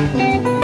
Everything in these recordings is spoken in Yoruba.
láyé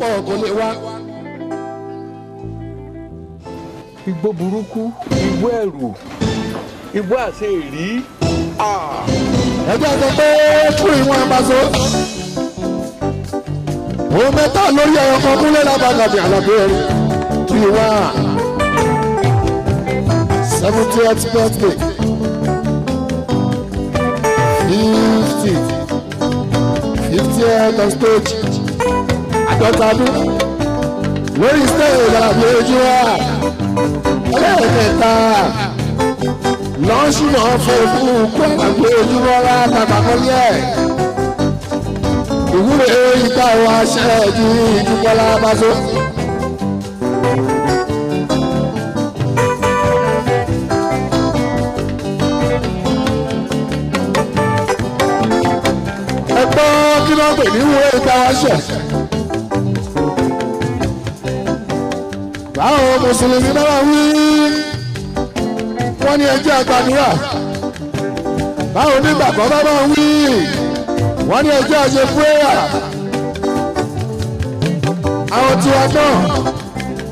tọ́pọ̀ kò lè wá. igbó burúkú igbó ẹ̀rù igbó àṣẹ ìrí. ẹjẹ́ sọ pé fún ìwọ̀n àbáṣọ. òun mẹ́ta lórí ẹ̀rọ kan kúnlẹ̀ lábàgàbì àlàbí ẹ̀rí three one seventieth birthday fifty fiftieth on stage àádọ́ta ọdún lórí stage àlàbí ojú wa ẹlẹ́ẹ̀kẹta fẹ́ fún kó àgbé ojúmọ́ra tàbákọ́lẹ́ ìwúre ìta wa ju ìdúpọ́lá bá tó. kí ló ń pè ní ìwúre ìta wa ṣe. Báwo mùsùlùmí náà wí? Wọ́n ní ẹjẹ́ àgbàdúrà. Báwo nígbàgbọ́ bá máa wí? Wọ́n ní ẹjẹ́ àṣẹ fúrẹ́yà àwọn tiwa náà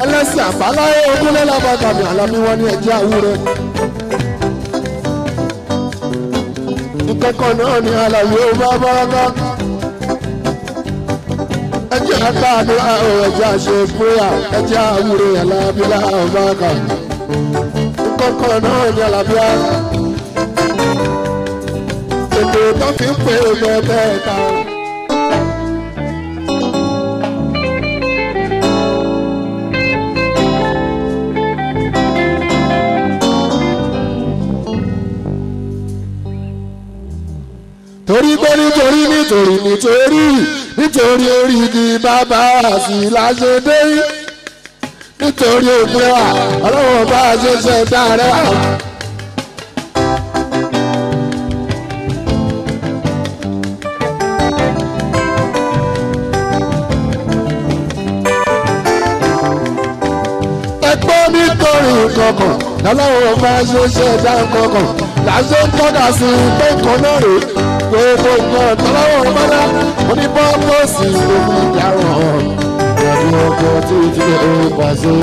ẹlẹ́sìn àbáláyé ogúnlé lábàgàmì àlámí wọ́n ní ẹjẹ́ àwúrẹ́. Ìkẹ́kọ̀ọ́ náà ní àlàyé bá báraká ẹjẹ́ àgbàdúrà ẹjẹ́ àṣẹ fúrẹ́yà ẹjẹ́ àwúrẹ́ àlábílà báraká kọ́kọ́ náà ní àlàbíà. Ètò tó fi ń pè é bẹ́ẹ̀ nítorí nítorí nítorí nítorí orígi bàbá àti láṣẹ dé nítorí òpin wa ọlọ́wọ́ bá a ṣe ṣe wá. ẹgbẹ́ nítorí kankan ọlọ́wọ́ bá a ṣe ṣe dá kankan. Làṣẹ ń sí pé kan náà rè gbogbo nǹkan tọ́lọ́wọ́ mọ́lá oníbọ́ọ̀lọ́sì lórí ìdáhùn ẹ̀dùn ọkọ̀ tí ó pàṣẹ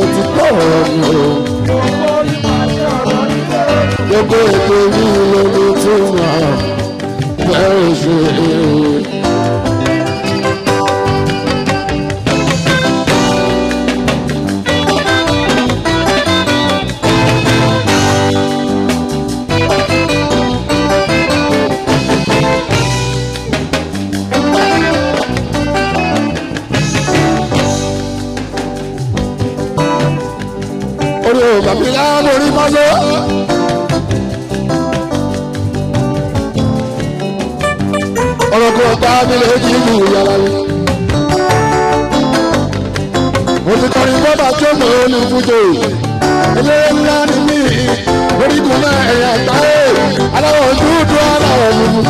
òtítọ́ ọ̀rọ̀ mi o. Gbogbo ètò mi lórí tó wà bẹ́ẹ̀ ṣe é. Kan bá mi lè jí ìlú yàrá mi. mo ti kọrin bọ́bà tó mọ̀ ọ́ ní fújò. eléré ńlá ni mí orígun náà ẹ̀yà táyé aláwọ̀ dúdú aláwọ̀ funfun.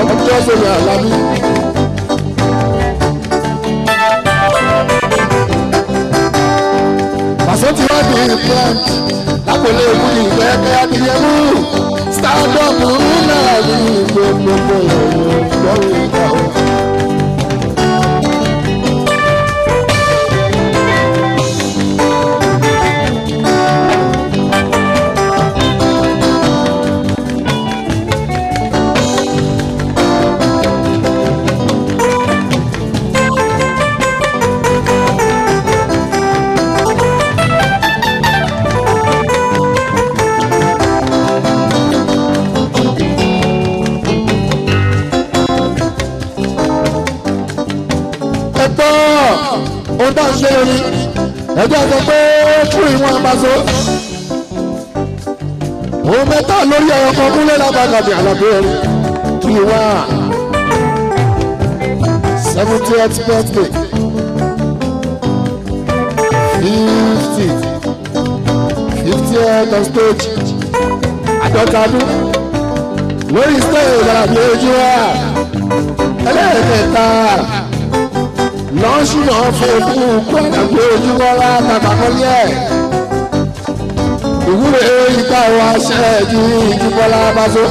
ọmọ tó sọ̀rọ̀ àlámí. pàṣẹ tí wọ́n di implant lápòlé mú ìgbẹ́ kẹ́ adìyẹ mú stardom náà ní gbogbo ìgbà tá à ṣe ni ẹjọ́ sọ pé fún ìwọ̀n àbáṣọ. òun mẹ́ta lórí ẹ̀rọ kan kúnlẹ̀ lábàgàbì àlàbẹ̀ ẹ̀rí kí wá? Seventieth birthday. Fifty. Fiftieth on stage. Àádọ́ta ọdún. Lórí stage àlàbẹ̀ ojú wa ẹlẹ́ẹ̀kẹta fún ikú àdàgbé ojúmọ́lá tàbákọ́lẹ́ ìwúre ìta wa ṣẹ́ẹ̀dì ìjúmọ́lá báṣọ.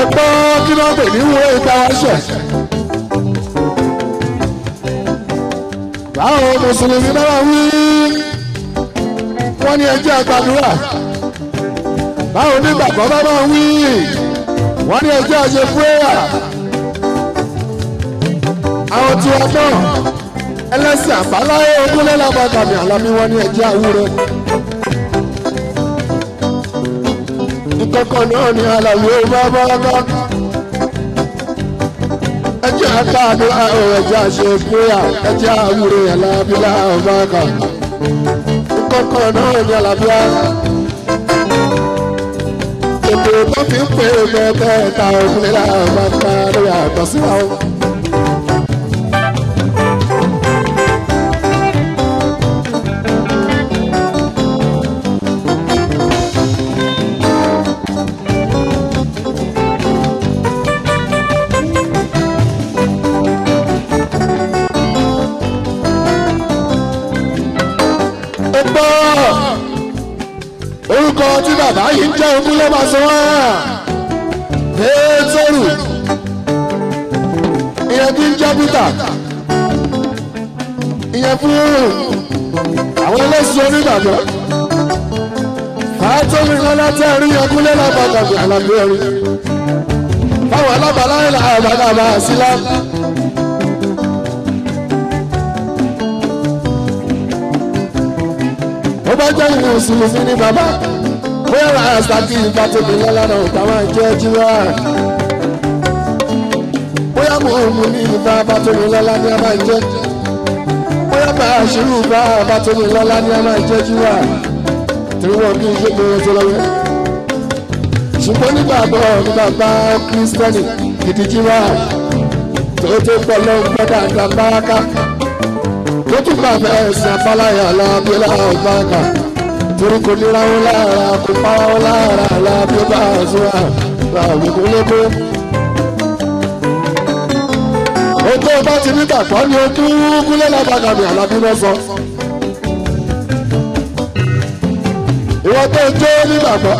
ẹ gbọ́ kí wọ́n pè ní ìwúre ìta wa ṣẹ̀. báwo mùsùlùmí náà wí wọ́n ní ẹjẹ́ àgbàdúrà báwo nígbàgbọ́ bá máa wí? Wọ́n ní ẹjẹ́ àṣẹ fúrẹ́yà àwọn tí wọ́n náà ẹlẹ́sìn àbáláyé ogúnlélàbàgàmì àlámí wọ́n ní ẹjẹ́ àwúrẹ́ ìkọ̀kọ̀ náà ní àlàyé bá bá ẹjẹ́ àgbàdúrà ẹjẹ́ àṣẹ fúrẹ́yà ẹjẹ́ àwúrẹ́ àlábílà ọ̀bàgàmì kọ́kọ́ náà ní àlàáfíà. ètò tó fi ń pè é bẹ́ẹ̀ ta òkúlẹ̀ náà máa ń ká lórí àtọ̀ gbọ́ orúkọ tí bàbá yìí ń jẹ́ ogún ló máa sọ wá pétérù ìyẹn tí ń jẹ́ peter. Ìyẹn fún àwọn ẹlẹ́sìn onígbàgbọ́. Fàátọ́mì lọ́lá tẹ́ rí ogún lé lábàgàbì àlàbí ẹ̀rí. Fáwọn alábàláyé làbàgàbà sílá. ó bá jẹ́ ìlú mùsùlùmí ní bàbá. Bóyá ra àṣàkì ìgbà tóbi lọ́lọ́nà òkà máa jẹ́ jíwá bóyá mo mú ní ìgbà bá tóbi lọ́lá ní a máa jẹ́ bóyá bá àṣírí ìgbà bá tóbi lọ́lá ní a máa jẹ́ jíwá tí wọ́n kí n ṣe wọ́n tó lọ́wọ́ ṣùgbọ́n nígbàgbọ́ ní bàbá kírísítẹ́nì gidi jíwá tó tó pọ̀ lọ́wọ́ gbọ́dọ̀ àgbà báraká tó tún bá fẹ́ ẹ̀sìn abáláyà lábílá ọ̀gbáàgà torí kò nira wọn lára kò pa wọn lára lábí bá a sọ́ra láàbí kò lékó. ètò bá ti ní tàpá ni ojú kúlẹ̀ lábàgà mi àlábí lọ sọ. ìwọ tó jó nígbàgbọ́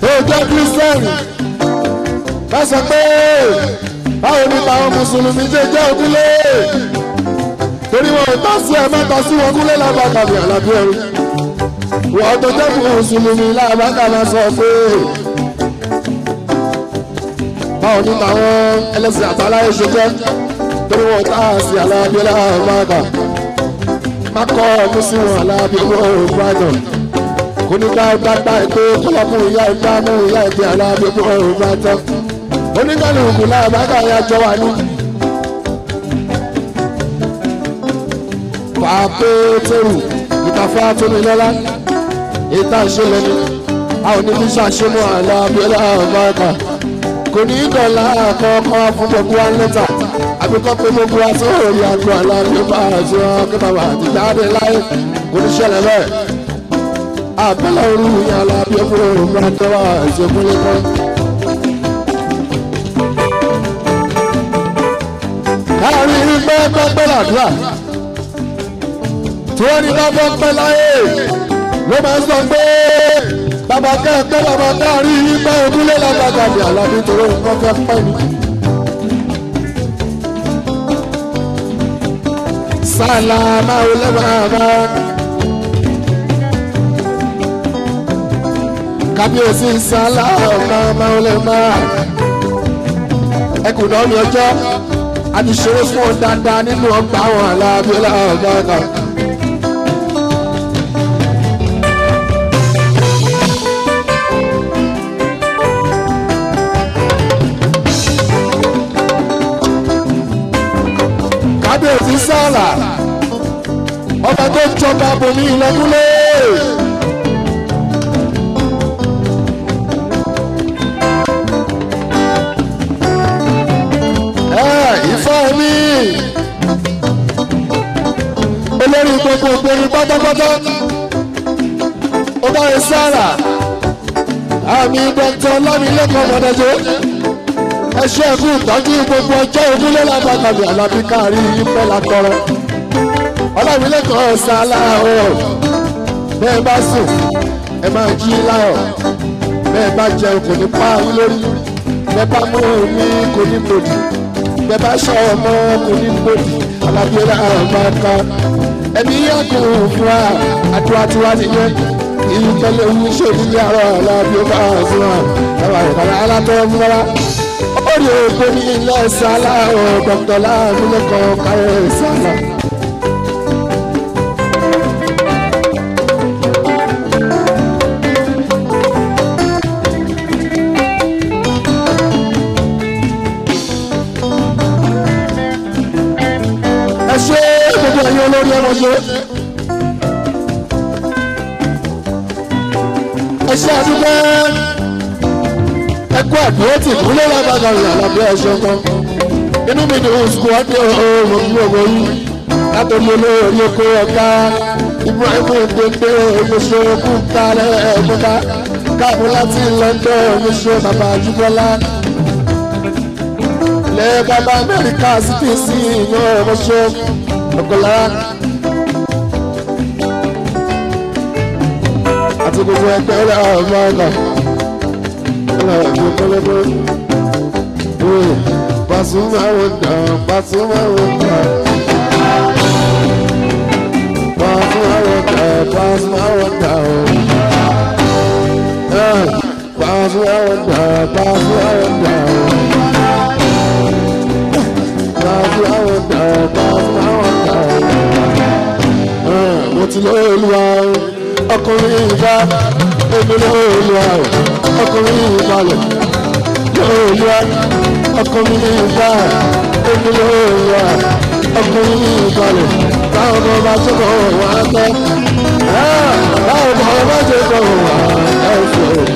tó jẹ́ kírísítẹ́nì bá pé báwo ni táwọn mùsùlùmí ṣe jẹ́ ojúlé torí wọn ò tọ́ sí ẹ mẹ́ta sí wọn kúlẹ̀ lábàkàbí àlàbí ẹrú. Wọ́n tó jẹ́ mùsùlùmí lábàkàbí sọ pé báwo ni táwọn ẹlẹ́sìn àtàláyé ṣe jẹ́? Torí wọn ò tọ́ sí àlàbí lábàkà. Má kọ́ ọmú sí wọn àlàbí wọn ò gbàdàn kò ní ká gbàgbà ètò kọlọ́mù ìyá ìgbà mú ìyá ìgbà àlàbí wọn ò gbàdàn oníkàlùkù lábàkà yà jọ wà ní. Pàpẹ́tẹ́rù ìtafà tómilọ́lá ìta ìṣẹ̀lẹ̀ ni. A ò ní fi ṣàṣemọ́ àlọ́ abiola ọ̀bàkà kò ní í dọ̀la àkọ́kọ́ fún gbogbo wa lẹ́tà. Àbíkọ́ pé gbogbo wa tó rí àgbo àlọ́ abiola àti ọkẹ́ bàbá àti jáde láyé. Kò ní ṣẹlẹ̀ bẹ́ẹ̀. Àbẹ̀lẹ̀ òru yẹn àlọ́ abiola òmùra tẹ́wà ìṣègùnlé kan. káàrin pẹ́ẹ́pẹ́ẹ́pẹ́ làdúrà tí wọ́n ní bá fẹ́ pẹ́ láyé ló máa ń sọ pé bàbá kẹ́ẹ̀pẹ́ bàbá káàrí pẹ́ ojúlé lágbàgàdì àlàbí torí nǹkan fẹ́ pẹ́ ni. sálámà olè bàbá kábíyèsí sálámà olè máa ẹkùn náà ní ọjọ́ àti ṣeré fún ọ dáadáa nínú ọgbà àwọn àlàbí ọlọ́ọ̀gbọ́n. Sálà ọba tó ń jọba bomi ìlọkúlé. ìfọ́ mi. Olórí gbogbo ògbóni pátápátá. Yẹ sára àmì dr lámìlẹ́kọ̀ọ́ mọ̀dẹ́jọ́ ẹṣẹ́ ẹ̀kú ìtọ́jú gbogbo ọjọ́ ìdílé lábàkàbí alábí káàrí ìpẹ́ látọrọ ọlámìlẹ́kọ̀ọ́ sálá o bẹ́ẹ̀ bá sùn ẹ máa jí láyọ̀ bẹ́ẹ̀ bá jẹun kò ní pa yín lórí. Bẹ́ẹ̀ bá mú omi kò ní gbòdì bẹ́ẹ̀ bá ṣọ́ ọmọ kò ní gbòdì alábíọ́lá àmàkà ẹni yàgò fún wa àdúrà tiwa nìyẹn ìlú pẹ̀lú ewu ṣòdì ní àárọ̀ alábíọ́lá àzúrà ẹwà ìkàrà alátọ́ múra ó rí ògbó ní ilé sálá ọ̀ dr láàmúlẹ́kọ̀ọ́ kárẹ̀ sálá. ẹ ṣe gbogbo ẹ̀yin olórí ṣe. ẹ ṣe àdúgbò ẹkú àdúró tì kúlẹ̀ lábàgà rẹ̀ àlàbẹ̀ ẹ̀ṣọ́ kan. inú mi dùn sùkú ọdún ọ̀hún ní ọ̀wọ́ yìí. Látọ̀lú olórí oko ọ̀gá ibrahim gbẹgbẹ oníṣẹ́ okú kálẹ̀ ẹ̀mọ́ká káàbọ̀ láti london oníṣẹ́ bàbá àjùbọ́lá lẹ bàbá amẹ́ríkà sí ti sí ìyàn ọmọṣẹ́ ọ̀kọ̀lára àti gbogbo ẹgbẹ́ rẹ̀ ọmọ ọ̀nà ẹ̀gbẹ́ pẹ́lẹ́pẹ́ oye Pasuma wọ̀dà Pasuma wọ̀dà Pasuma wọ̀dà Pasuma wọ̀dà Pasuma wọ̀dà Pasuma wọ̀dà mo ti lọ olúwa ọkùnrin ìgbà èmi olúwa ọkùnrin ìgbàlẹ̀ lọ olúwa ọkùnrin ìgbà èmi olúwa ọkùnrin ìgbàlẹ̀ táwọn ọmọ bá tó kọ̀ wá tẹ́ táwọn ọmọ bá tó kọ̀ wá ẹ̀fọ́. láti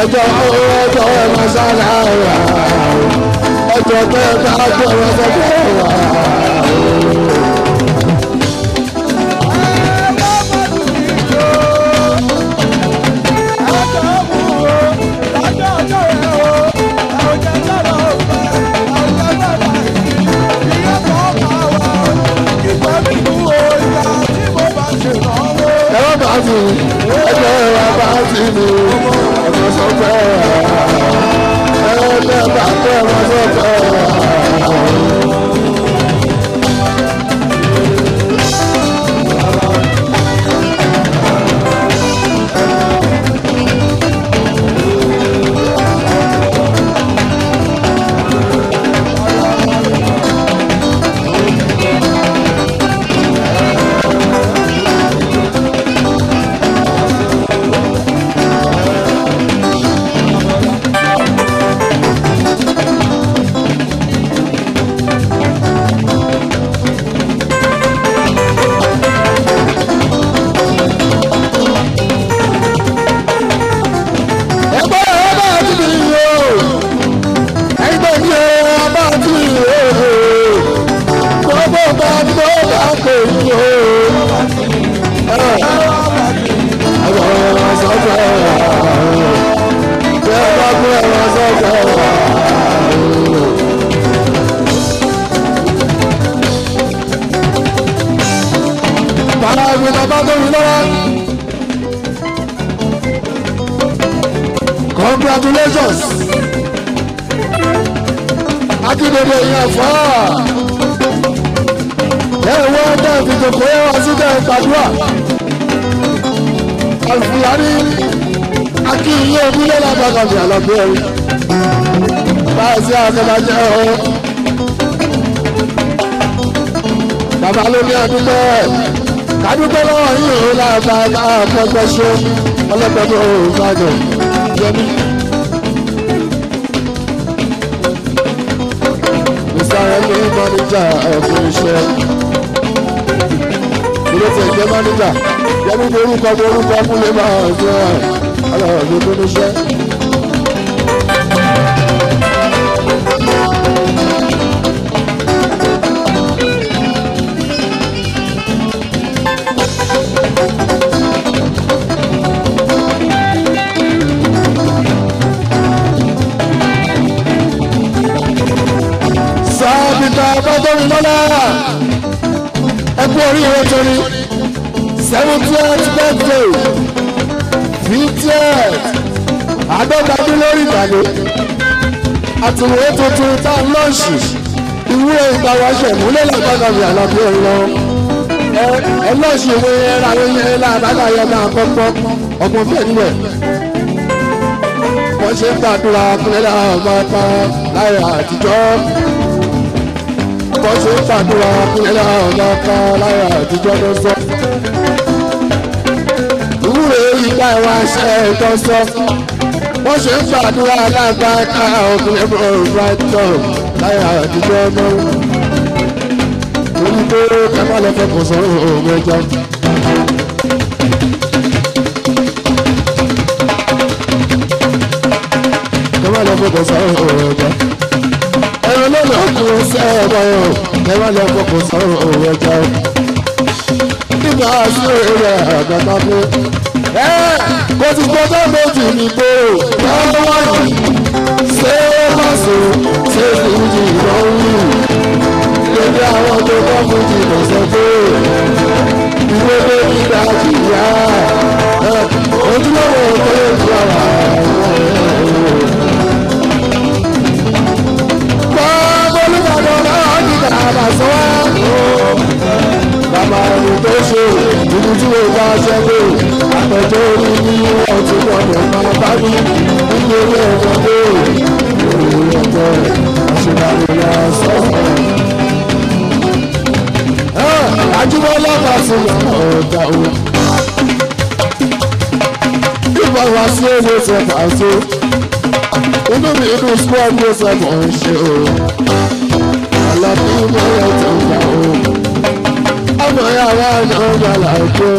ẹjọ́ ẹjọ́ ẹ̀rọ sára wà. ẹjọ́ tẹ́ ẹ bá gbọ́ ẹ̀rọ sọ́kọ̀ wà. ẹ̀rọ bá ti ẹjọ́ ẹ̀rọ bá ti ní ẹ̀rọ sọ́kọ̀ wà. ẹ̀rọ bá gbọ́ ẹ̀rọ sọ́kọ̀ wà. Akíndéde yẹn fọ́ ẹ wọ́n náà fi jòkó ẹ wá síbẹ̀ gbàdúrà alfulani akínyé omílẹ̀ lábàgàmì àlọ́bí ẹ̀rí báyìí sí àfẹnájẹ́ o. Bàbá ló ní àdúgbò kádúgbò lọ́wọ́ yìí ó láàbà àpẹgbẹ́ ṣe. Ọlọ́gbẹ́dọ̀ òògbàjọ yẹmí. Mọ́níjà ẹ̀fún iṣẹ́ ilé tí ẹ̀jẹ̀ mọ́níjà yẹmí ní orúkọ ní orúkọ múlẹ̀ máa ń jẹ́ ọlọ́ọ̀dún tó níṣẹ́. Oríire torí seventieth birthday fiftieth àádọ́gbàdún lórí ìtàgé. Àtìwé tuntun tá a lọ́ọ̀ṣì ìwé ìtawọ́ṣẹ̀ múlẹ̀ lágbàgàmì àlàbí ẹ̀ lọ. Ẹ lọ́ọ̀ṣì ìwé ẹ̀rọ àwọn ẹ̀yẹ láàbàgà yẹn náà kọ́kọ́ ọgbọ̀n bẹ́ẹ̀ níbẹ̀ wọ́n ṣe ń gbàdúrà kúnlẹ̀ ọmọ ọ̀pá láyé àtijọ́ wọ́n ṣe ń gbàdúrà kúnlẹ̀ ọmọ ọ̀pá láyé àtijọ́ ló sọ. ìwúre ìgbà ìwà ṣe tó sọ. wọ́n ṣe ń gbàdúrà lágbàká ọkùnrin brighton láyé àtijọ́ náà. orí pé kẹ́mọ́ lọ fẹ́ kò sọ̀rọ̀ òun ẹja. kẹ́mọ́ lọ fẹ́ kò sọ̀rọ̀ òun ẹja ẹ̀rọ lọ́nà ọkùnrin sí ẹ̀rọ ẹ̀ ẹ̀rọ lọ́ fọkàn sọ̀rọ̀ òun ẹja o. nígbà sí èrè àgbàdo pé ẹ kò ti gbọdọ̀ méjì pé lọ́wọ́ wáyé ṣé ṣé tó bá fújì lọ́sọ̀ pé ìwé lórí tó lè àwọn ẹ̀rọ. olùbàdàn sọ wá. bàbá ẹni tó ṣe ìlú tí mo bá ṣẹ́gbẹ́ àpẹjọ orí ní wọ́n ti gbọ́dọ̀ máa bá mi ilé ẹ̀jọ̀ pé òun yà sọ́sọ́. àjùmọ̀ lọ́ba sí ọ̀gá o. Ìbá wa sí èdè ṣẹ̀fà tó. Inú mi inú squad ló ṣẹ̀fà ń ṣe o àlàbí mọ́lẹ̀ tó gbà ó. ọmọ yàrá náà gbà láìpẹ́.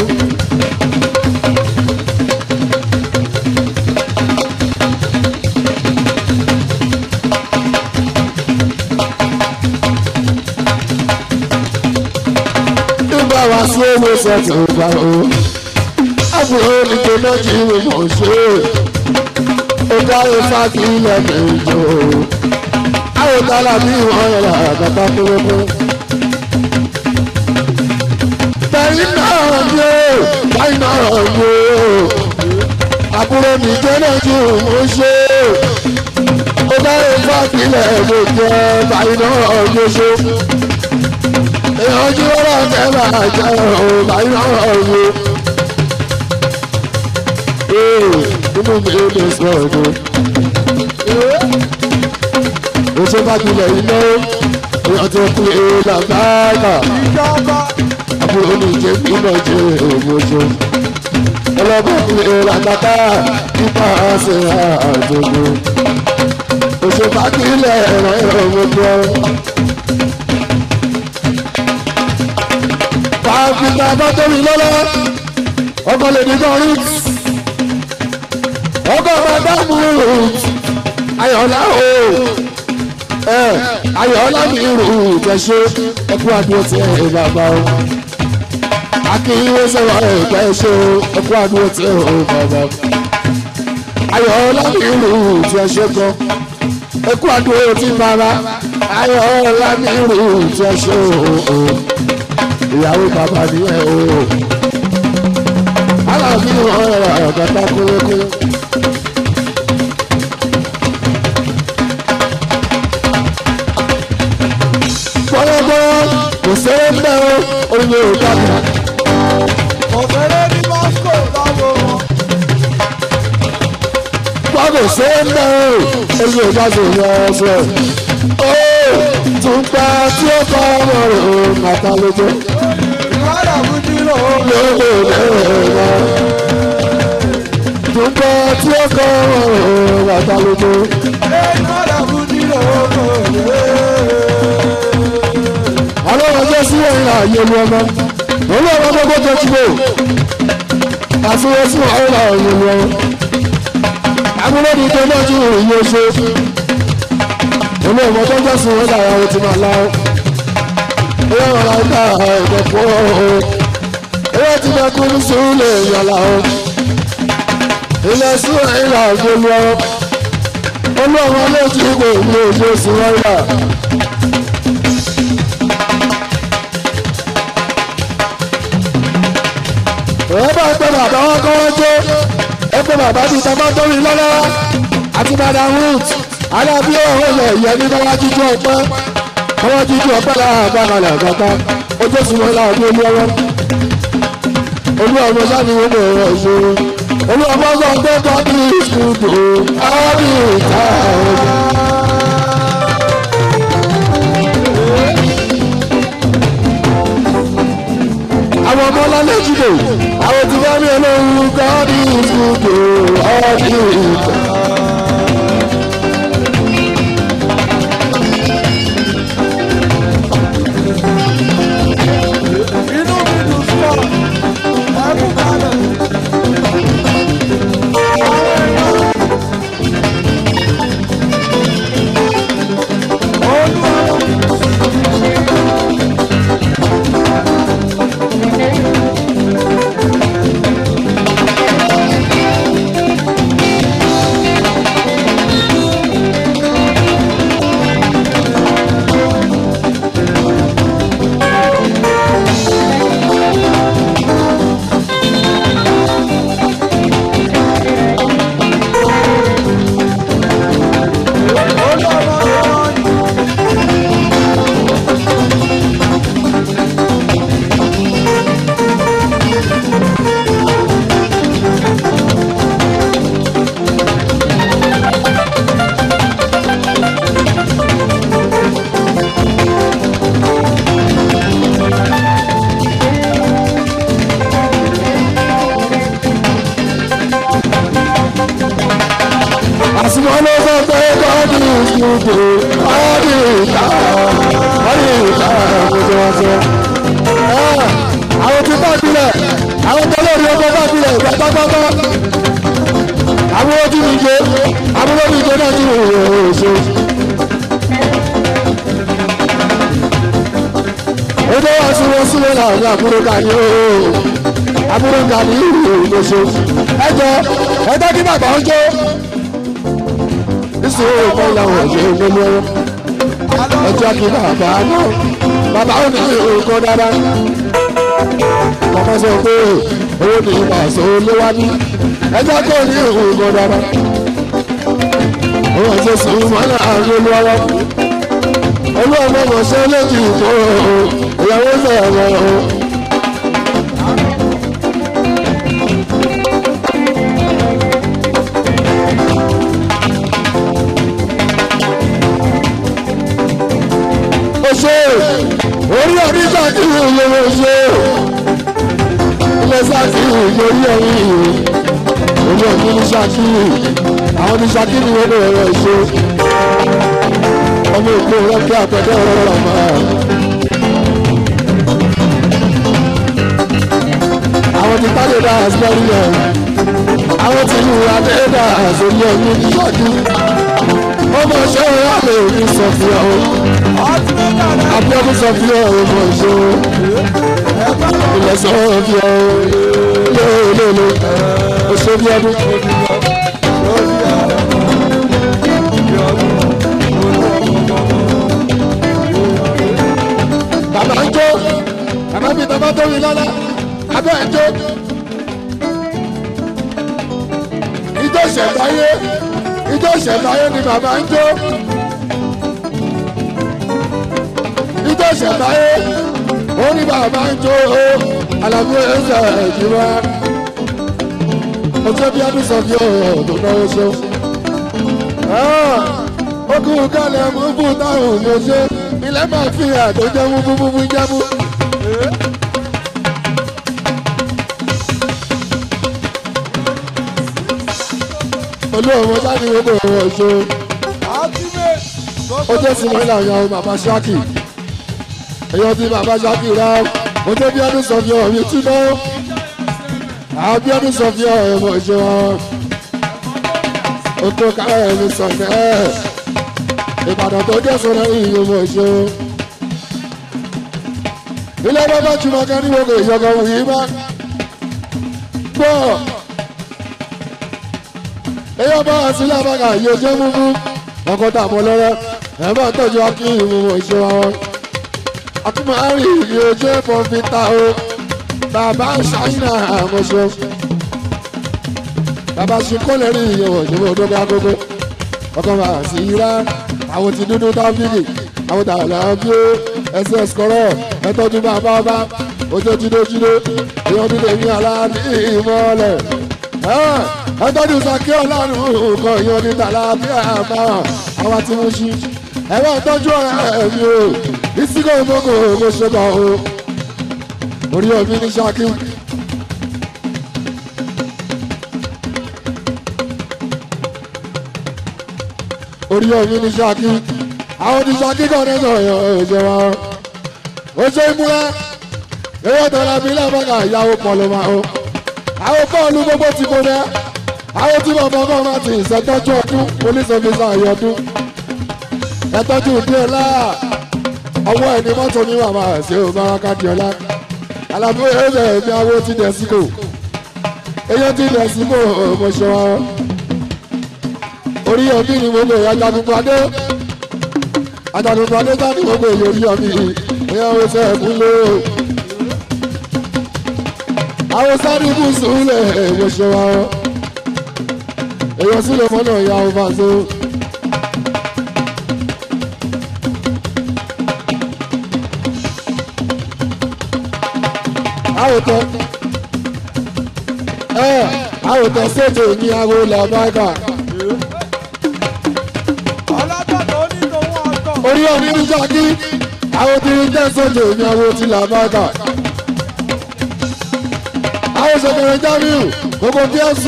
nígbà wá sí owó sẹ́tì gbà ó. àbúrò nìkan náà jí mi àwọn tálà bí wọ́n yẹra àgbàtà kúrúkú. bẹ́ẹ̀ni náà ni ó báyìí náà ni ó àbúrò mi jẹ́nà jù mú ṣe ó dáre fàkìlẹ̀ mo jẹ́ báyìí náà ni ó ṣe. wọ́n náà tẹ́ máa jẹ́ ọ̀ báyìí náà ni ó. inú mi ò lè sọ ọ̀dọ́ oṣù bàjúlẹ̀ iná èèyàn tó kú èèlà báàkà àbúrò ní ìjẹ́ iná jẹ́ òmòjò ọlọ́gbọ́n kú èèlà bàtà nípa àṣẹ àjòjò oṣù bàjúlẹ̀ ẹ̀rọ òmòjò. pàápìtà bá tóbi lọ́lọ́ ọkọ̀ lè ní bọ́ọ̀rì ọkọ̀ máa dáàbò ayọ̀lá o ayọ̀lá mi rù ìtẹ̀ṣe ẹkú àdúró tí ẹ bàbá o. Akínyíwé sọ̀rọ̀ ìtẹ̀ṣe ẹkú àdúró tí ẹ bàbá. Ayọ̀lá mi rù ìtẹ̀ṣe gan ẹkú àdúró tí bàbá. Mi rù ìtẹ̀ṣe o. Ìyàwó bàbá ni ẹ o. Aláàbí wọn ọ̀gá tá kò sẹ́rẹ́ ń bẹ́ o orí mi ò dàbí. òfèrè ní moscow lọ́wọ́ wọn. wọ́n kò sẹ́rẹ́ ń bẹ́ o orí mi ò dàbí ìyá ọ̀sẹ̀. ó tún pa tí ó kọ́ ọmọ rẹ̀ o màtá lójú. ìwádà fújì lọ́wọ́. lóko lẹ́yìn náà. tún pa tí ó kọ́ ọmọ rẹ̀ o màtá lójú. ìwádà fújì ọjọ́ sí wọ̀nyí náà yé lu ọmọ. Olú ọmọ gbogbo tó ti bò náà yé lu ọmọ. Ní tó náà tún ìyí oṣù olú ọmọ tó ń sí wọ̀nyí náà ti máa láwọ́ ilé ọ̀rọ̀ ọ̀gá ẹ̀dọ̀ pọ̀ ilé tí bá kú ní sùúrù lè yàrá o. Ilé náà yé lu ọmọ olú ọmọ ló ti gbò ní oṣù sí ẹ bá gbé bàbá wọn kọ́ wọ́n jó ẹ gbé bàbá bíi tọ́ bá tóbi lọ́lọ́ àti madam ruth alábí ọ̀hún lẹ̀ yẹ ní kọ́wá jíjú ọpẹ́. Kọ́wá jíjú ọpẹ́ lára àgbàkalẹ̀ àgbàká ojú òsùn wọn láàbí olú ọwọ́ olú ọmọ sáni wọn kò rọ̀ ṣe. Olú ọmọ sọ pé kọ́bí ìsúdò ábí ìta ọ̀hún. Àwọn ọmọ lálẹ́ jíde àwọn tí wọ́n ní olóhùn gọ́ọ̀dì ìsúdò ọ́ọ̀dì ìta. inú ìṣòro kan làwọn ọ̀ṣẹ́ gbogbo ẹjọ́ kí bàbá náà bàbá ò ní nǹkan dáadáa. Bàbá sọ pé owó ní ìbàṣọ léwá ní. Ẹjọ́ kò ní nǹkan dáadáa. Òun ṣe sùn mọ́nà àrùn olúwọ́wọ́ olú ọmọ mọ̀ṣẹ́ lójú ìfọ̀ ìyàwó sọ̀rọ̀ o. ṣàkíyè lówó ṣe ilé ṣàkíyè lórí ẹ̀yìn orí ọdún ní ṣàkíyè àwọn ní ṣàkíyè wọ́n lè rẹ̀ ṣe. Ọmọ ìpò rẹ̀ kí àtẹ̀dẹ́ ọ̀rọ̀ máa. àwọn ti pàdé dá àṣírí ẹ̀ àwọn ti lu adéèdà àṣírí ẹ̀ ní ṣáájú ọmọ ṣẹ́ ọ̀rọ̀ àlè òní sọ fún ọ abiodun sọ fún ọ ọmọ ìṣó ilẹ̀ sọ fún ọ lóòlóòló oṣù bí ọdún. bàbá ń jó bàbá mi bàbá tó rí lọ́lá abẹ́ ń jó. ijó ìṣẹ̀dáyé ijó ìṣẹ̀dáyé ni bàbá ń jó. Ijó ìṣẹ̀dáyé ó ní bàbá ń jó o alábí ẹsẹ̀ ìjìbá ọjọ́ bí adùn sọ bí ọ̀rọ̀ tó náwó ṣe. ó kú kálẹ̀ mú fún táwọn ò ṣe. Ilé máa fi àtó jẹ́ mú fún fún jẹ́ mú. olú ọmọ sáà ní gbogbo ọ̀rọ̀ ṣe. Ó jẹ́ sinmi ìlànà àwọn bàbá ṣáàkì èèyàn ti bàbá ṣáàkì rà ó jẹ́ bí ọdún sọ̀fì ọ̀rọ̀ tí náà àwọn bí ọdún sọ̀fì ọ̀rọ̀ mọ̀ ṣe wọn tó káyọ̀ ẹ̀mí sọ̀fẹ́ ìbàdàn tó jẹ́ sọ̀rọ̀ ìyẹn mọ̀ ṣe wọn. ilé bàbá jùmọ̀ kan ní gbogbo ìyọ̀gàn wù yí má gbọ́. Èèyàn bá wà sílẹ̀ bá kà yóò jẹ́ múmú ọkọ̀ tààmú lọ́rẹ́. Ẹ̀ bá tọ́jú akínyìn mọ̀ ṣe wọn akumari yóò jẹ́ pọ̀npítà o. Bàbá ṣáínà àmọ́ṣọ́. Bàbá ṣikọ́lẹ̀ rí ìyẹ̀wò ìṣòwò òdòdó agogo ọkọ̀ bá sí irá àwọn ti dúdú tábìlì àwọn tààlà bí ó ẹsẹ̀ skọ́rọ̀ ẹtọ́jú bàbá ọba. Ojú jídójídó èèyàn bí lèmi aláàbí ìmọ̀ọ́lẹ̀ ẹtọ́jú sàkí ọlọ́run. Nǹkan èèyàn ní tààlà bí àbá àwọn tí mo ṣí ẹ̀rọ ìtọ́jú ọ̀rẹ́ mi o ìsìnkú mo ṣe kàn o. Orí omi ní ṣákí. orí omi ní ṣákí àwọn ní ṣákí kan ní sọ̀rọ̀ ẹ̀jẹ̀ wa ó ṣe é múra ewé tọ́lá mi lẹ́mọ̀ká ìyàwó pọ̀ ló máa o àwọn bọ́ọ̀lù gbogbo ti kó dẹ́ àwọn tí bàbá náà máa ti ìṣẹ́tọ́jú ọdún police officer àyọ̀dún ẹ̀tọ́jú díẹ̀ láà ọwọ́ ẹni mọ́tò ní màmá ṣe ò bá wákà di ọlá alábí ẹ̀rẹ́ ẹ̀mí awó ti dẹ̀ síkò eyín ti dẹ̀ síkò ọmọṣẹ́ wa orí ọmí ni mo lè ajagunpadé ajagunpadé jáde mo lè orí ọmí ẹ̀yà wo ṣe ẹ̀kún o àwọn sáré ibùsùn lè ọmọṣẹ́ wa èyàn sílẹ̀ mọ́nà ìyá ọba ṣe. Àwòtọ́ ẹ àwòtọ́ ṣètò ní aago làbáìkà orí ọ̀ní ní ṣáàkì àwọn tí ń jẹ́ sọ́jọ́ ní aago ti làbáìkà àwọn ṣèkèrè jamiu gbogbo pfc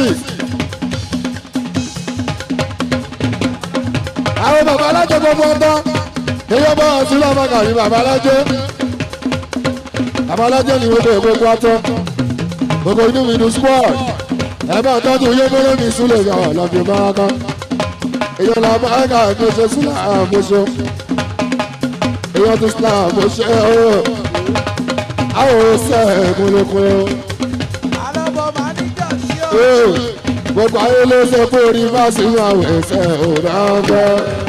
àwọn bàbá alájọ gbogbo ọtọ èyí ọba ọtí làbáìkà ní bàbá alájọ abalájẹ ni gbogbo ìgbogbo atọ gbogbo inú mi dùn squad ẹ̀bá tọ́jú yébélé mi súlẹ̀ ìyàwó lọ́bì báraka èèyàn la báraka tó ṣe sílẹ̀ àmúṣe èèyàn tó sílẹ̀ àmúṣe ọ̀rọ̀ àwọn ọ̀sẹ̀ kúlẹ̀kúlẹ̀ gbogbo ayé ló ṣe orí bá sí àwọn ẹsẹ̀ òdàgbẹ́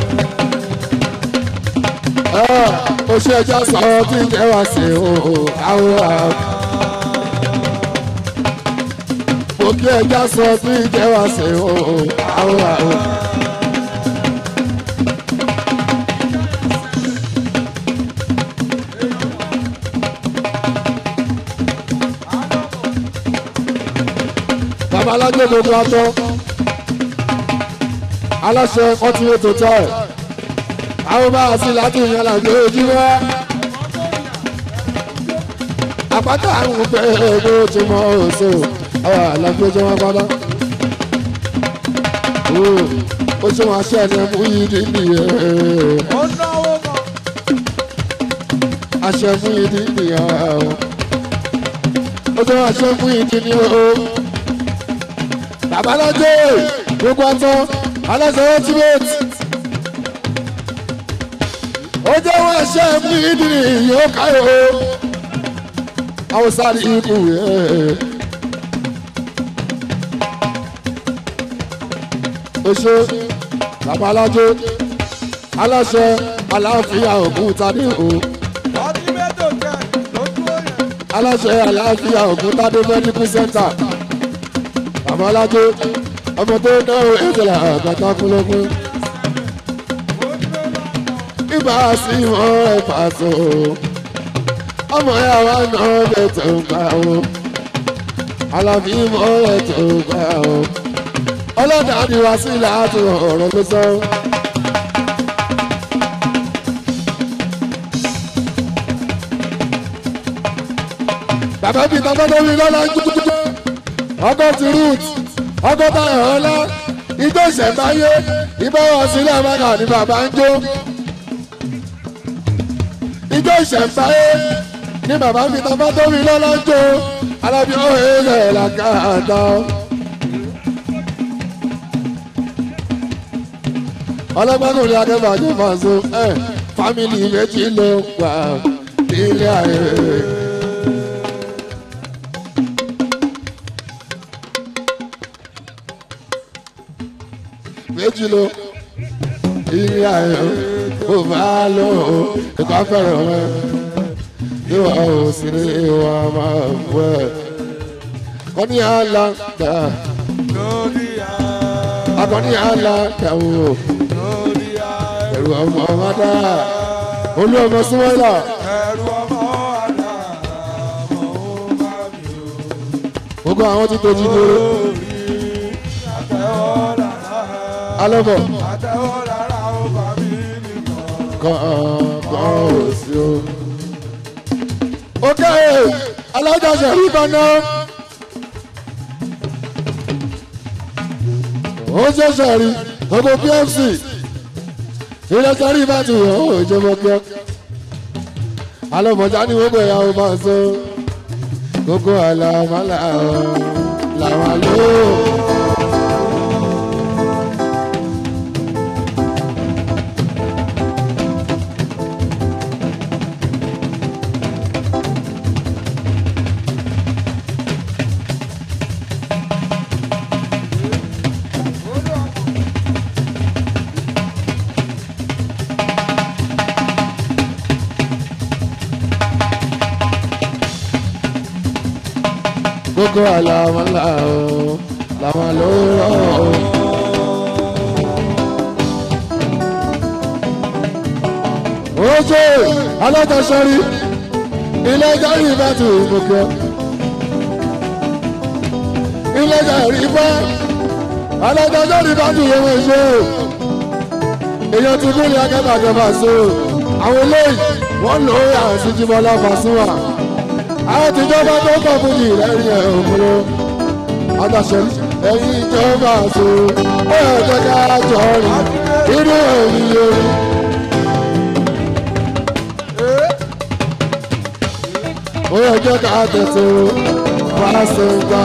ó ṣe ẹja sọ tí ń jẹ́ wá sí o àwòrán. mo kí ẹja sọ tí ń jẹ́ wá sí o àwòrán. babalájọ gbogbo atọ aláṣẹ ọtí ètò tẹ àwọn bá a sí láti ìyẹn là ń gbé ojú wá. àpáta àrùn pé èdè ti mọ òṣè àwọn àlàfo jẹ wọn padà. ó ṣe wọn aṣẹ ẹni mú yìí dídì ẹ. aṣẹ fún yìí dídì ẹ. ó ṣe wọn aṣẹ fún yìí dídì ẹ. babalájẹ gbogbo àtọ aláṣẹ wọ́n ṣe mú ìdílé yóò káyọ̀. Àwọn sáré ikú ẹ̀. oṣù babalájọ aláṣẹ aláàfíà ògùntadé o. Aláṣẹ aláàfíà ògùntadé medical center. Babalájọ ọmọ tó náwó ìṣẹ̀lẹ̀ àgbàtà kúlókún ibà sí wọn ẹ pàṣẹ o ọmọ ẹ wa náà bẹ tó gbà o. Alábí mọ ẹ tó gbà o. Ọlọ́dà ni wá sí láti ọ̀rọ̀ ló sọ. bàbá bíi tó rí lọ́la jújújú ọkọ̀ ti root ọkọ̀ táyọ̀ ọlá ijó ìṣẹ̀mbáyé ìbọ̀wọ̀ sílẹ̀ mẹ́ta ni bàbá ń jó ijó ìṣẹ̀mbáyé ní bàbá mi tọ́tọ́ tó lọ́la ń jó alábí ọ̀hẹ́ rẹ̀ làkàtà. ọlọ́gbọ́nkùnrin akẹ́bàjẹ́ máa so ẹ̀ fámìlì méjì ló wà nílé ayé. méjì ló ilé ayé ó máa lò ó ìkọ́ fẹ́ràn rẹ̀ ìwà ò sí ní ìwà máa bú ẹ̀. kọ́ ní àlá dà akọni àlá dà wò ẹ̀rù ọmọ ọmọ dà olú ọmọ súnmọ́lá. gbogbo àwọn tí tó jí dúró alọ́bọ̀ kọ̀ọ̀kan ò sí o. ok alájọsẹ̀ rí kaná. ó ṣẹ̀ṣẹ̀ rí gbogbo pfc ìrẹsẹ̀ rí bá ti wọ̀ ó ìjọba kíá. alọ́bọ̀já ni wọ́n gbẹ̀yà ó máa gbogbo àlàmálà làwọn gbogbo àlàmọ́là o làwọn ló rọ̀ o. oṣù alátọ̀sọ́rí ilé járí bá ti gbogbo ilé járí bá alátọ̀sọ́rí bá ti yẹwò ṣe. Èèyàn ti kúrò akẹ́bàjọba so àwọn eléyìí wọ́n lò ó jimọ́lá fàṣúwà àtijọba tó kọ̀ fún yìí lẹ́rìí ẹ̀ òmùrò àtàṣẹ ẹ̀yìn ìjọba àṣọ ó yẹ kẹ́ ká jọ rìn inú ẹ̀yìn orí. ó yẹ kẹ́ ká tẹ̀sẹ̀ fásitì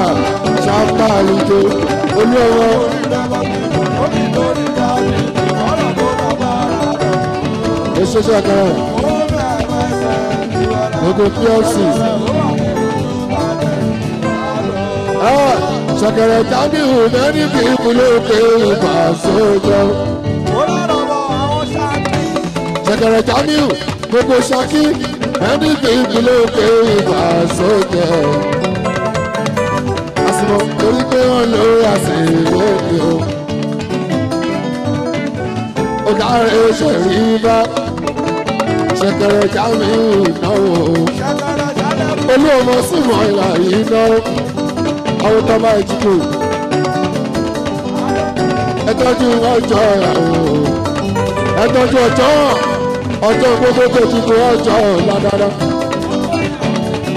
ṣàpàlùjọ olúwọ́. èso ṣàkàrà gbogbo plc ṣàkàrà jamiu mẹ́rin kì í kúlẹ̀ òkè ìgbà sójọ́. Ṣàkàrà jamiu gbogbo ṣakí kì í kúlẹ̀ òkè ìgbà sójọ́. Àsìmọ̀ torí pé wọ́n lò àṣìwé mi o. Ọ̀gá rẹ̀ ṣẹ̀rí bá ṣẹkẹrẹ jamiu náwó olú ọmọ símọ ìlà yìí náà àwọn tó máa jíkò ẹtọ́jú ọjọ́ ìyàwó. Ẹtọ́jú ọjọ́. Ọjọ́ gbogbo tó jíkò ọjọ́ ládàá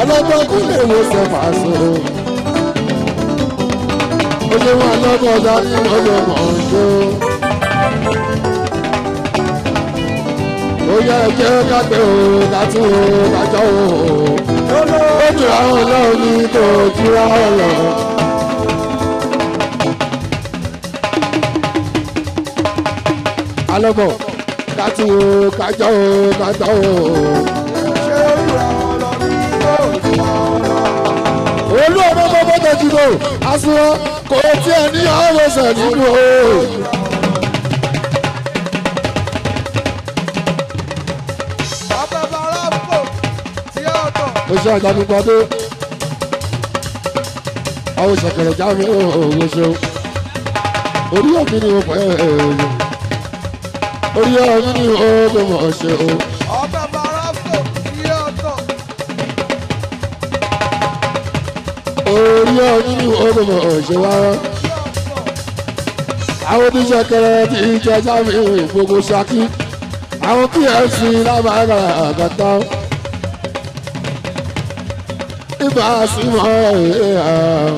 ọlọ́gbọ́n kò lè wo sẹ́fà so ó ṣe wọn lọ́gbọ́n ọjà ní ọlọ́mọ ọjọ́. Ó yẹ jẹ́ kápẹ́ o kátó o kájọ́ o. ó àwọn ọlọ́run ní kò àwọn lọ. alọ́bọ̀ kátó kájọ́ o kájọ́ o. olú ọmọ bọ́bọ́ ti lò kò tiẹ̀ ní àwọn ọ̀sẹ̀ nínú o. iṣẹ́ ìdánilọ́dé àwọn ìṣẹ̀kẹ̀rẹ̀ já mi òwe ṣeun orí ọ̀mí ni mo pẹ́ ẹ̀yìn orí ọ̀mí ni ó gbé mọ̀ ṣe o. ọbẹ̀ bàrà fò sí ọ̀tọ̀. orí ọ̀mí ni ó gbé mọ̀ ṣe wá. àwọn oníṣẹ̀kẹ̀rẹ̀ ti jẹ́ já mi gbogbo ṣákí àwọn kí ẹ̀ sìn lábàárà àgàtà ibà sí mọ́ ẹ̀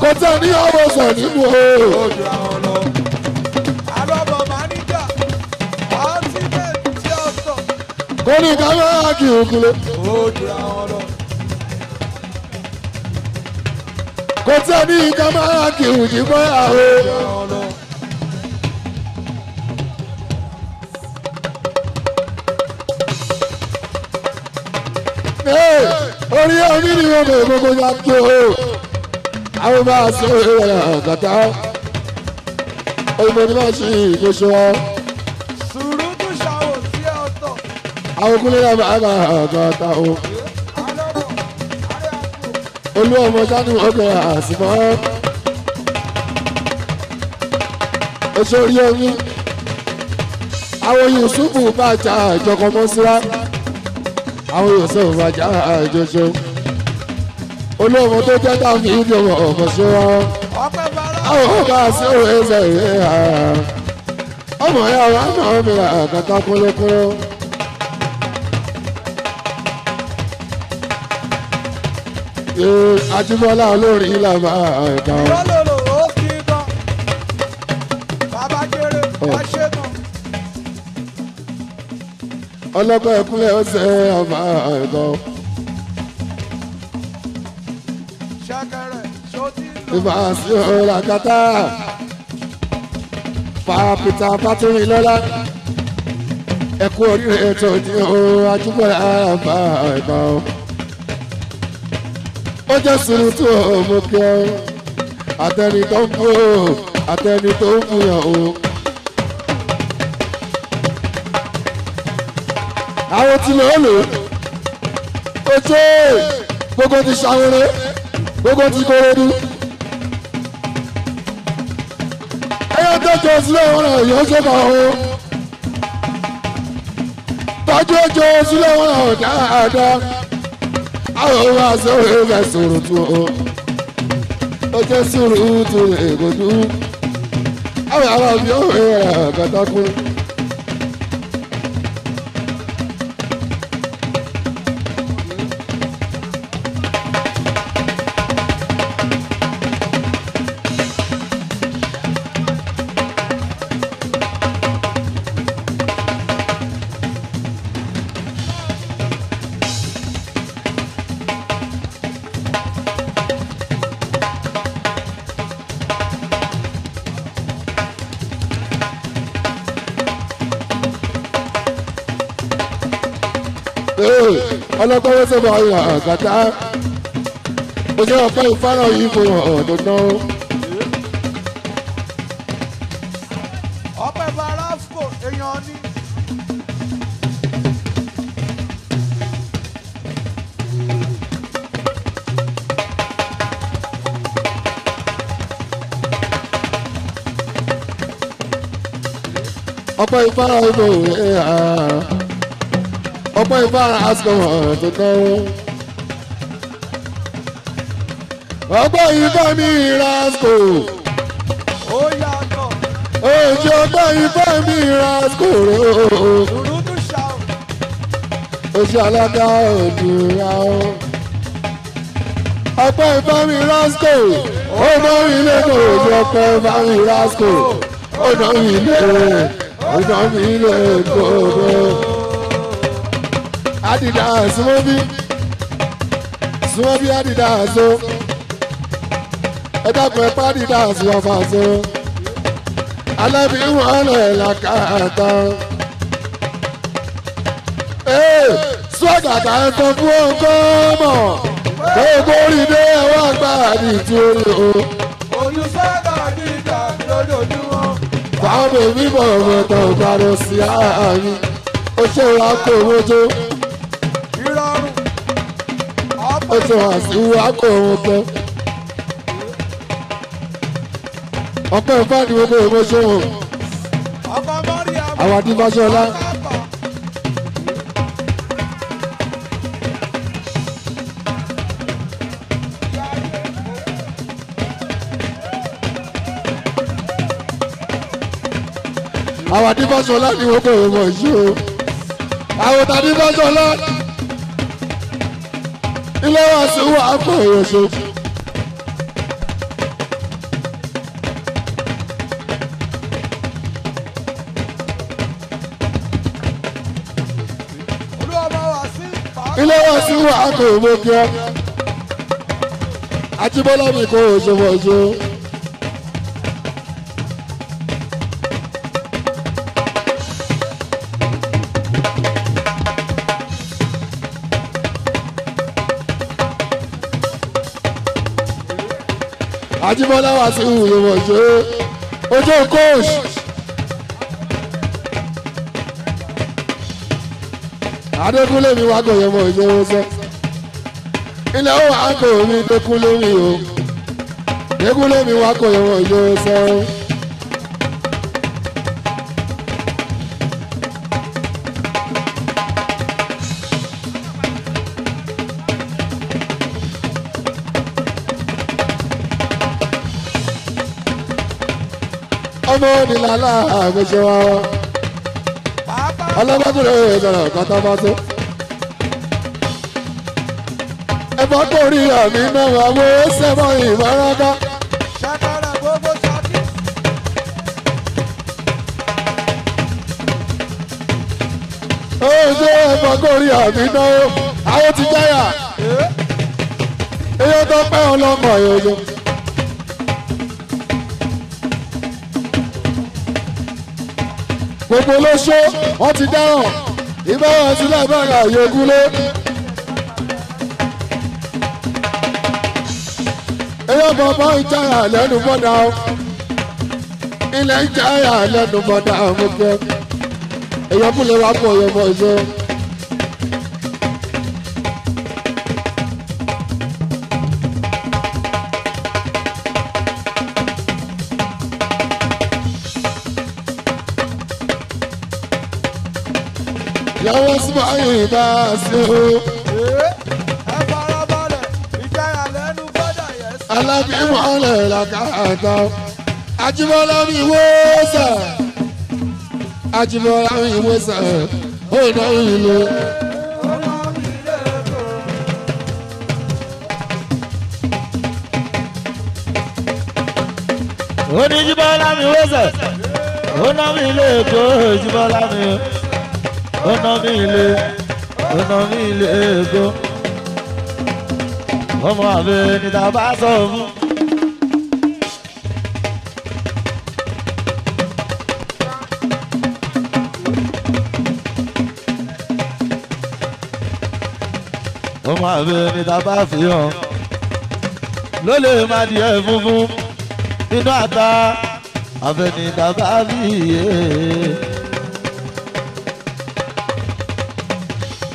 kò tẹ̀ ní ọwọ́ sẹ̀ nínú o. Kò ní ká máa Ojú àwọn lọ. kò tẹ̀ ní ká máa òjì bọ́ àwọn. Bẹ gbogbo ya tó o. Àwọn bá a sọ ẹ kàtà òyìnbó ni wọn. Ṣe ìgbésọ Sùrùtù ṣàwò tí ó tọ̀. àwọn kúlẹ̀ náà bá a bá a kàtà o. Olú ọmọ sani ọgbẹ àsìmọ. Èso orí omi. Àwọn yusufu bá jà ìjọkọ mọ́síra àwọn yusufu bá jà ìjọṣọ olú ọmọ tó jẹ́ táwọn ìdí ọmọ ọmọ ṣe wọn. Àwọn ọba sí òwe ẹsẹ̀ ìwé ha ọmọ ya wa náà mi ra kàkà kúlókúló. Ajíbọ́lá olórí ilà máa ẹ̀ka ọ́. Lọ́lọ́lọ́ ó kí gan. Bàbá kéré. Wá ṣe gan. ọlọ́pàá ìkúnlẹ̀ ọ̀sẹ̀ ọmọ ẹ̀ka Ṣó ti lò. Ìbá sí ọ̀rọ̀ àkàtà. Pàpìtà Fátúmí lọ́lá. Ẹ̀kú oríire tó ní o Ajíbọ́lá ọmọ ẹ̀ka ọ́. ó jẹ́ sùúrù tó o mú kí ọ àtẹni tó ń bú o àtẹni tó ń bú yàn o. àwọn tí lò ó lò ó ṣe gbogbo ti ṣàwérè gbogbo ti kórèdú. ẹyọ tẹjọ sílẹ̀ wọn náà yóò ṣe kàn ó. tọ́jú ọjọ́ sílẹ̀ wọn náà dáadáa àwọn wa sọ̀rọ̀ ẹ̀ka sọ̀rọ̀ tó o ó jẹ́ sọ̀rọ̀ tó ègòdú àwọn àwọn àbí ọ̀rẹ́ rẹ̀ kàtàkùn. Sọ̀rọ̀ ayọ̀ àgàtà ó jẹ́ ọ̀pẹ́ ìfárọ̀ yìí kò hàn dandan. Ọpẹ́ bàrà fò. Èèyàn ní. ọ̀pẹ́ ìfárọ̀ ìbò ẹ̀ hà ọ̀pẹ́ ìfárọ̀ àsìkò hàn dandan. ọ̀pẹ́ ìfá mi rasco òjì ọ̀pẹ́ ìfá mi rasco rẹ̀ oṣù alága òdùrà o. ọpẹ́ ìfami rasco ó ná ilé kò ojú ọpẹ́ ìfami rasco ó ná ilé ó ná ilé kòdó. Adidas súnmọ́bí súnmọ́bí adidas o. Ẹ dákun ẹ pa adidas wọn fà so alẹ́ bí wọ́n lẹ̀ làkàtà sọ́jà tá a sọ fún ọkọ mọ̀. Gbogbo orílẹ̀ ẹ̀wọ̀n àgbà ní ìtúrí o. Oyún sábà ní ìgbà lójoojúmọ́. fáwọn bèbí bọ̀ ọ̀gbọ̀tọ̀ ìbàdàn sí àárín. Ó ṣe wá kó owó tó ó tún hàn sí wákò òun ni gbogbo èèmọ ṣòwò àwọn adébáṣọlá. àwọn adébáṣọlá ni gbogbo èèmọ ṣòwò àwọn adébáṣọlá ilé wa sí wà wà sí ilé wa sí wà á pè wọ́n kí ọ́ àtibọ́lá mi kò ṣe wọ́n ṣe. àtibọ́lá wa sí wọ́n ṣe ojú kóòsì. adékúnlé mi wá kò yẹ mọ ìṣòro sọ ilẹ̀ ó wà kò mi dékúnlé mi o dékúnlé mi wá kò yẹ mọ ìṣòro sọ. Ọmọ onílàlá àgbẹ̀ṣẹ̀ wa ọlọ́gbọ́dúnrún yóò sọ̀rọ̀ kọ́tà bá tó. ẹ̀fọ́ tó rí àmì wà wó sẹ́mọ̀ ìmọ̀rànká. ṣe ẹ̀fọ́ tó rí àmì náà àwọn ti jáyà. eyín tó pẹ́ ọlọ́mọ yòóyò. Gbogbo olóṣó wọn ti dáràn. Ìbára sílẹ̀ bára yòókùlé. eyín bọ̀bọ̀ ń jáyà lẹ́nu bọ́dà o. Ilẹ̀ jáyà lẹ́nu bọ́dà o mo kẹ́ kúlẹ̀ wá pọ̀ yẹn mọ̀ yàwó símáyì bá a ṣe o. Ẹ farabalẹ̀ ìjayà lẹ́nu bọ́dà yẹn sí. alábìmọ̀lẹ̀ làkàtà. Ajíbọ́lá mi wó sà Ajíbọ́lá mi wó sà ó ná ìlú. oníjúbọ́lá mi wẹ́sẹ̀ ó ná mi ilé èkó ìjúbọ́lá mi ó ná mi ilé ó ná mi ilé èkó ọmọ àbẹ níta bá sọ fún. ọmọ àbẹ níta bá fi hàn ló lè má di ẹ funfun nínú àta àfẹnìta bá bí iye.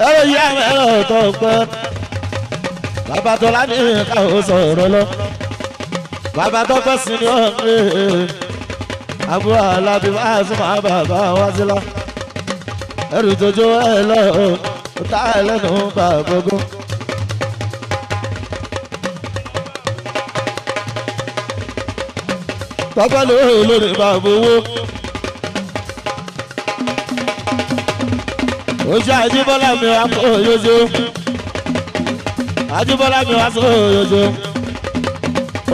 Ẹ̀rọ yìí àwọn ẹ̀rọ tó pẹ́ bàbá tó láti káwọ́ sọ̀rọ̀ lọ bàbá tó pẹ́ sí ni wọ́n ń àbúrò alábí bá a sún máa bàbá wá sí lọ ẹrù tó jó ẹ lọ ó tá ẹ lẹ́nu bàbá ogún. tọ́pẹ́ lórí bàbá owó. Ojú àjíbọ́lá mi wá kó yóso àjíbọ́lá mi wá kó yóso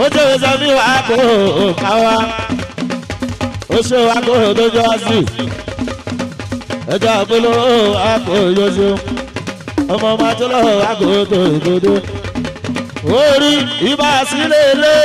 ojú yóso mi wá kó káwá oṣù wá kó wá sí ẹjọ́ àpolówó wá kó yóso ọmọ màtúlọ̀ wá kó tó ìdodo orí ibà sílẹ̀ lé.